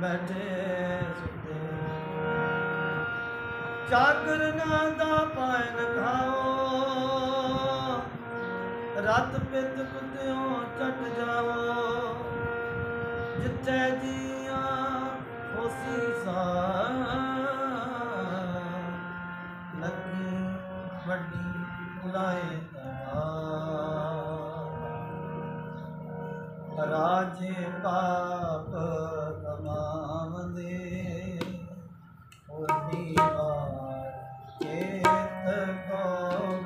ਬੈਠੇ ਸੁਤੇ। ਚਾਕਰ ਨਾ ਦਾ ਪਾਇਨ ਖਾਓ। ਰਤ ਪਿਤ ਕੁਤਿਓ ਚਟ ਜਾਓ। ਜਿੱਥੇ ਜੀਆਂ ਹੋਸੀ ਸਾ ਲੱਗੀ ਵੱਡੀ ਬੁਲਾਏ ਰਾਜੇ ਪਾਪ ਕਮਾਵੰਦੇ ਹੋਦੀ ਵਾਰ ਚੇਤ ਕੋ